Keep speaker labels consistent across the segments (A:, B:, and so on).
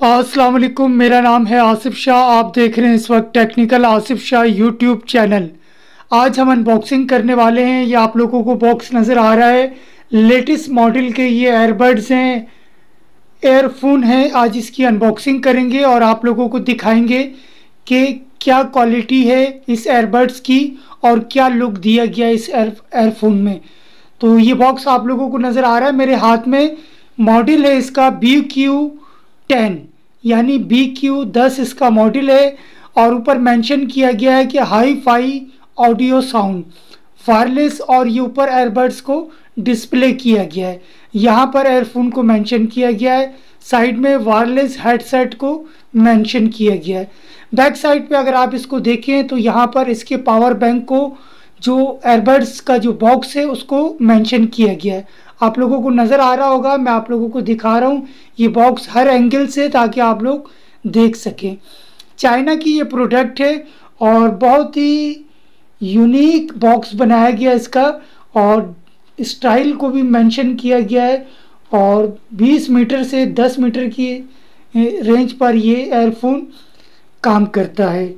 A: अस्सलाम वालेकुम, मेरा नाम है आसिफ शाह। आप देख रहे हैं इस वक्त technical Asif Shah YouTube channel. आज हम अनबॉक्सिंग करने वाले हैं। ये आप लोगों को बॉक्स नज़र आ रहा है। लेटेस्ट मॉडल के ये एयरबड्स हैं एयरफोन हैं। आज इसकी अनबॉक्सिंग करेंगे और आप लोगों को दिखाएँगे कि क्या क्वालिटी है इस एयरबड्स की और क्या लुक दिया गया इस एयर एयरफोन में। तो ये बॉक्स आप लोगों को नज़र आ रहा है मेरे हाथ में। मॉडल है इसका बी क्यू टेन यानी बी क्यू दस इसका मॉडल है और ऊपर मेंशन किया गया है कि hi fi audio sound wireless और ये ऊपर एयरबड्स को डिस्प्ले किया गया है। यहाँ पर एयरफोन को मेंशन किया गया है। साइड में वायरलेस हेडसेट को मेंशन किया गया है। बैक साइड पे अगर आप इसको देखें तो यहाँ पर इसके पावर बैंक को जो एयरबड्स का जो बॉक्स है, उसको मेंशन किया गया है। आप लोगों को नज़र आ रहा होगा, मैं आप लोगों को दिखा रहा हूँ। ये बॉक्स हर एंगल से ताकि आप लोग देख सकें। चाइना की ये प्रोडक्ट है और बहुत ही यूनिक बॉक्स बनाया गया इसका और स्टाइल को भी मेंशन किया गया है और 20 मीटर से 10 मीटर की रेंज पर ये एयरफोन काम करता है।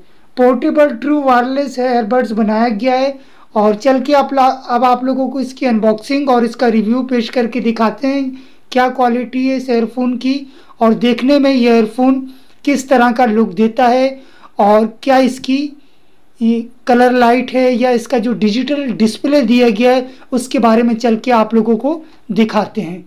A: पोर्टेबल ट्रू वायरलेस एयरबड्स बनाया गया है और चल के आप अब आप लोगों को इसकी अनबॉक्सिंग और इसका रिव्यू पेश करके दिखाते हैं क्या क्वालिटी है इस एयरफोन की और देखने में ये एयरफोन किस तरह का लुक देता है और क्या इसकी कलर लाइट है या इसका जो डिजिटल डिस्प्ले दिया गया है, उसके बारे में चल के आप लोगों को दिखाते हैं।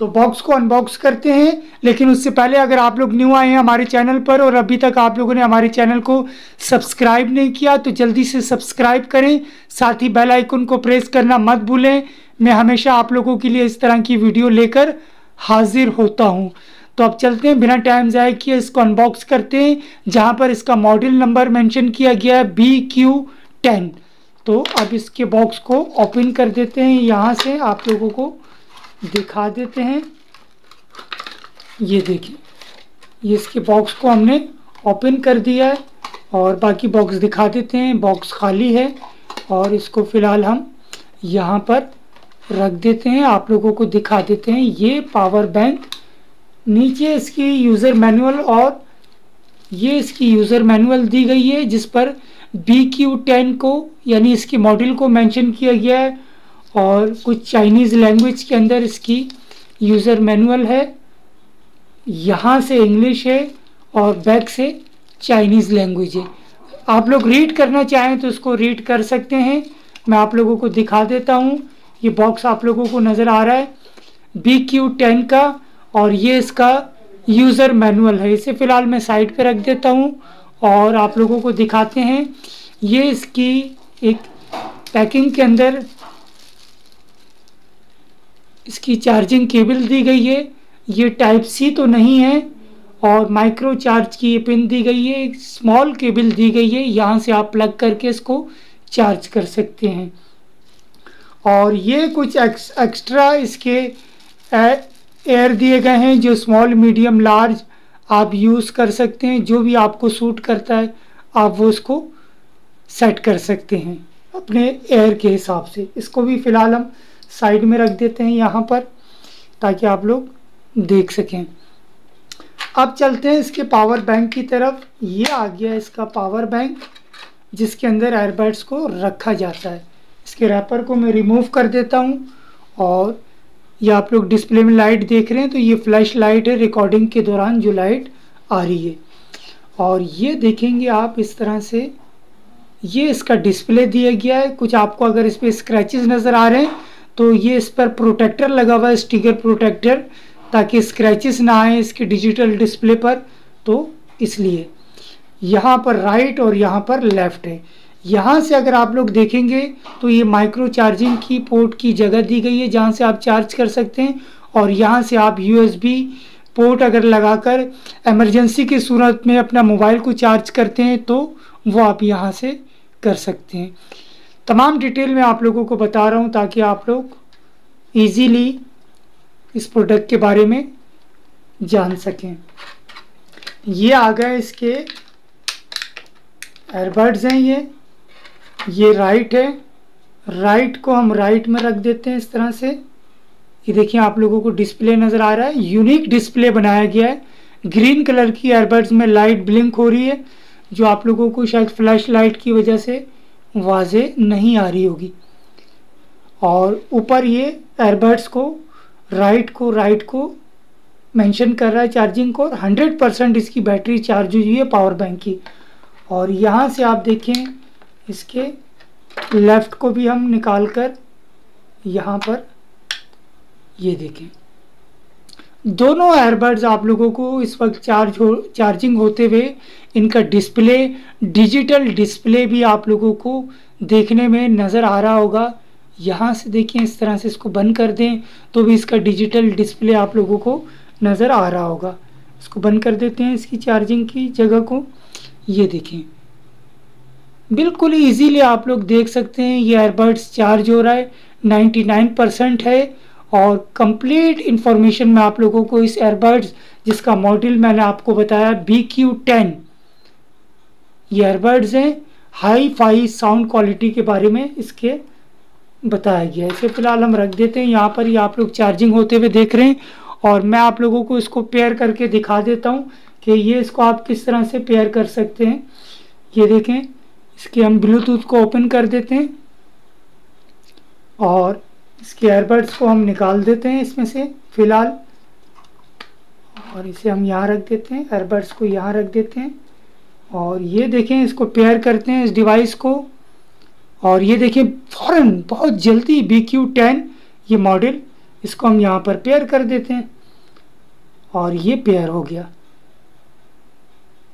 A: तो बॉक्स को अनबॉक्स करते हैं। लेकिन उससे पहले अगर आप लोग न्यू आए हैं हमारे चैनल पर और अभी तक आप लोगों ने हमारे चैनल को सब्सक्राइब नहीं किया तो जल्दी से सब्सक्राइब करें। साथ ही बेल आइकन को प्रेस करना मत भूलें। मैं हमेशा आप लोगों के लिए इस तरह की वीडियो लेकर हाजिर होता हूँ। तो अब चलते हैं। बिना टाइम ज़ाय किए इसको अनबॉक्स करते हैं, जहाँ पर इसका मॉडल नंबर मेंशन किया गया है बी क्यू टेन तो अब इसके बॉक्स को ओपन कर देते हैं। यहाँ से आप लोगों को दिखा देते हैं। ये देखिए, ये इसके बॉक्स को हमने ओपन कर दिया है और बाकी बॉक्स दिखा देते हैं। बॉक्स खाली है और इसको फ़िलहाल हम यहाँ पर रख देते हैं। आप लोगों को दिखा देते हैं। ये पावर बैंक नीचे इसकी यूज़र मैनुअल और ये इसकी यूज़र मैनुअल दी गई है, जिस पर बी क्यू टेन को, यानी इसकी मॉडल को मेंशन किया गया है। और कुछ चाइनीज़ लैंग्वेज के अंदर इसकी यूज़र मैनुअल है। यहाँ से इंग्लिश है और बैक से चाइनीज़ लैंग्वेज है। आप लोग रीड करना चाहें तो इसको रीड कर सकते हैं। मैं आप लोगों को दिखा देता हूँ। ये बॉक्स आप लोगों को नज़र आ रहा है। बी क्यू टेन का और ये इसका यूज़र मैनुअल है। इसे फ़िलहाल मैं साइड पे रख देता हूँ और आप लोगों को दिखाते हैं। ये इसकी एक पैकिंग के अंदर इसकी चार्जिंग केबल दी गई है। ये टाइप सी तो नहीं है और माइक्रो चार्ज की पिन दी गई है। स्मॉल केबल दी गई है। यहाँ से आप प्लग करके इसको चार्ज कर सकते हैं। और ये कुछ एक्स, एक्स्ट्रा इसके एयर दिए गए हैं जो स्मॉल मीडियम लार्ज आप यूज़ कर सकते हैं। जो भी आपको सूट करता है आप वो उसको सेट कर सकते हैं अपने एयर के हिसाब से। इसको भी फ़िलहाल हम साइड में रख देते हैं यहाँ पर, ताकि आप लोग देख सकें। अब चलते हैं इसके पावर बैंक की तरफ़। ये आ गया इसका पावर बैंक जिसके अंदर एयरबड्स को रखा जाता है। इसके रैपर को मैं रिमूव कर देता हूँ और ये आप लोग डिस्प्ले में लाइट देख रहे हैं तो ये फ्लैश लाइट है रिकॉर्डिंग के दौरान जो लाइट आ रही है। और ये देखेंगे आप इस तरह से। ये इसका डिस्प्ले दिया गया है। कुछ आपको अगर इस पर स्क्रैचेस नज़र आ रहे हैं तो ये इस पर प्रोटेक्टर लगा हुआ है स्टिकर प्रोटेक्टर ताकि स्क्रैचेस ना आए इसके डिजिटल डिस्प्ले पर तो इसलिए। यहाँ पर राइट और यहाँ पर लेफ़्ट है। यहाँ से अगर आप लोग देखेंगे तो ये माइक्रो चार्जिंग की पोर्ट की जगह दी गई है, जहाँ से आप चार्ज कर सकते हैं, और यहाँ से आप यूएसबी पोर्ट अगर लगाकर एमरजेंसी की सूरत में अपना मोबाइल को चार्ज करते हैं तो वो आप यहाँ से कर सकते हैं। तमाम डिटेल में आप लोगों को बता रहा हूँ, ताकि आप लोग इजीली इस प्रोडक्ट के बारे में जान सकें। ये आ गए इसके एयरबड्स हैं ये। ये राइट है। राइट को हम राइट में रख देते हैं इस तरह से। ये देखिए, आप लोगों को डिस्प्ले नज़र आ रहा है। यूनिक डिस्प्ले बनाया गया है। ग्रीन कलर की एयरबड्स में लाइट ब्लिंक हो रही है, जो आप लोगों को शायद फ्लैश लाइट की वजह से वाजे नहीं आ रही होगी। और ऊपर ये एयरबड्स को राइट को राइट को मेंशन कर रहा है चार्जिंग को और हंड्रेड परसेंट इसकी बैटरी चार्ज हुई है पावर बैंक की। और यहाँ से आप देखें, इसके लेफ़्ट को भी हम निकाल कर यहाँ पर ये देखें। दोनों एयरबड्स आप लोगों को इस वक्त चार्ज हो चार्जिंग होते हुए इनका डिस्प्ले डिजिटल डिस्प्ले भी आप लोगों को देखने में नज़र आ रहा होगा। यहाँ से देखिए, इस तरह से इसको बंद कर दें तो भी इसका डिजिटल डिस्प्ले आप लोगों को नज़र आ रहा होगा। इसको बंद कर देते हैं, इसकी चार्जिंग की जगह को। ये देखें। बिल्कुल इजीली आप लोग देख सकते हैं, ये एयरबड्स चार्ज हो रहा है 99 परसेंट है, और कंप्लीट इंफॉर्मेशन मैं आप लोगों को इस एयरबड्स जिसका मॉडल मैंने आपको बताया बी क्यू टेन ये एयरबड्स हैं हाई फाई साउंड क्वालिटी के बारे में इसके बताया गया है। इसे फ़िलहाल हम रख देते हैं। यहाँ पर ही आप लोग चार्जिंग होते हुए देख रहे हैं और मैं आप लोगों को इसको पेयर करके दिखा देता हूँ कि ये इसको आप किस तरह से पेयर कर सकते हैं। ये देखें, इसके हम ब्लूटूथ को ओपन कर देते हैं और इसके एयरबड्स को हम निकाल देते हैं इसमें से फ़िलहाल। और इसे हम यहाँ रख देते हैं एयरबड्स को यहाँ रख देते हैं और ये देखें, इसको पेयर करते हैं इस डिवाइस को। और ये देखिए फ़ौरन, बहुत जल्दी बी क्यू टेन ये मॉडल इसको हम यहाँ पर पेयर कर देते हैं। और ये पेयर हो गया।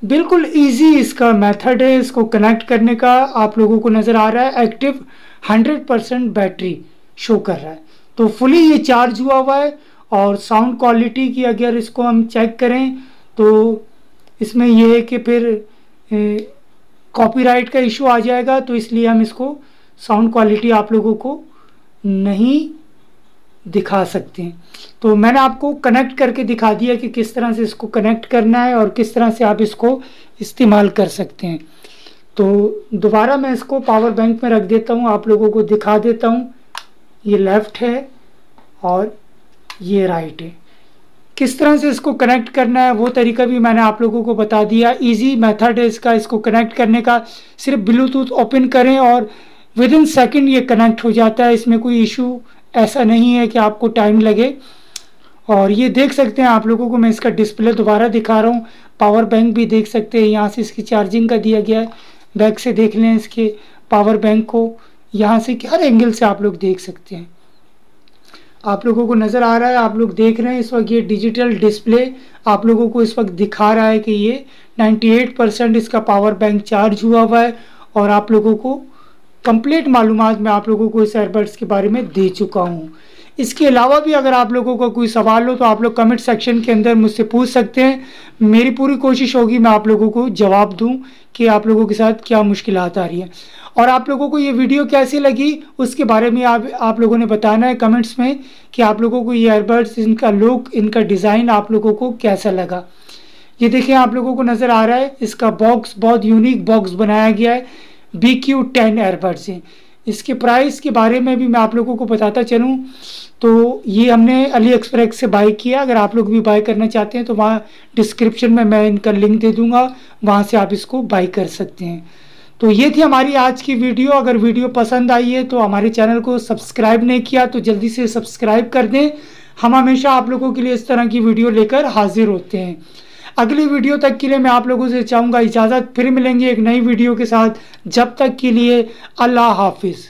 A: बिल्कुल इजी इसका मेथड है, इसको कनेक्ट करने का। आप लोगों को नज़र आ रहा है एक्टिव 100 परसेंट बैटरी शो कर रहा है। तो फुली ये चार्ज हुआ हुआ है और साउंड क्वालिटी की अगर इसको हम चेक करें तो इसमें यह है कि फिर कॉपीराइट का इशू आ जाएगा तो इसलिए हम इसको साउंड क्वालिटी आप लोगों को नहीं दिखा सकते हैं। तो मैंने आपको कनेक्ट करके दिखा दिया कि किस तरह से इसको कनेक्ट करना है और किस तरह से आप इसको इस्तेमाल कर सकते हैं। तो दोबारा मैं इसको पावर बैंक में रख देता हूँ, आप लोगों को दिखा देता हूँ। ये लेफ़्ट है और ये राइट है। किस तरह से इसको कनेक्ट करना है, वो तरीका भी मैंने आप लोगों को बता दिया। इजी मेथड है इसका, इसको कनेक्ट करने का। सिर्फ़ ब्लूटूथ ओपन करें और विद इन सेकेंड ये कनेक्ट हो जाता है। इसमें कोई इशू ऐसा नहीं है कि आपको टाइम लगे। और ये देख सकते हैं आप लोगों को मैं इसका डिस्प्ले दोबारा दिखा रहा हूँ। पावर बैंक भी देख सकते हैं। यहाँ से इसकी चार्जिंग का दिया गया है। बैक से देख लें इसके पावर बैंक को। यहाँ से हर एंगल से आप लोग देख सकते हैं। आप लोगों को नज़र आ रहा है, आप लोग देख रहे हैं इस वक्त ये डिजिटल डिस्प्ले आप लोगों को इस वक्त दिखा रहा है कि ये 98 परसेंट इसका पावर बैंक चार्ज हुआ हुआ है और आप लोगों को कंप्लीट मालूम मैं आप लोगों को इस एयरबड्स के बारे में दे चुका हूँ। इसके अलावा भी अगर आप लोगों का को कोई सवाल हो तो आप लोग कमेंट सेक्शन के अंदर मुझसे पूछ सकते हैं। मेरी पूरी कोशिश होगी मैं आप लोगों को जवाब दूँ कि आप लोगों के साथ क्या मुश्किल आ रही है। और आप लोगों को ये वीडियो कैसी लगी, उसके बारे में आप आप लोगों ने बताना है कमेंट्स में कि आप लोगों को ये एयरबड्स इनका लुक इनका डिज़ाइन आप लोगों को कैसा लगा। ये देखिए, आप लोगों को नज़र आ रहा है, इसका बॉक्स बहुत यूनिक बॉक्स बनाया गया है बी क्यू टेन एयरबड्स इसके प्राइस के बारे में भी मैं आप लोगों को बताता चलूँ तो ये हमने अली एक्सप्रेस से बाई किया। अगर आप लोग भी बाई करना चाहते हैं तो वहाँ डिस्क्रिप्शन में मैं इनका लिंक दे दूँगा, वहाँ से आप इसको बाई कर सकते हैं। तो ये थी हमारी आज की वीडियो। अगर वीडियो पसंद आई है तो हमारे चैनल को सब्सक्राइब नहीं किया तो जल्दी से सब्सक्राइब कर दें। हम हमेशा आप लोगों के लिए इस तरह की वीडियो लेकर हाजिर होते हैं। अगली वीडियो तक के लिए मैं आप लोगों से चाहूँगा इजाज़त। फिर मिलेंगे एक नई वीडियो के साथ। जब तक के लिए अल्लाह हाफिज़।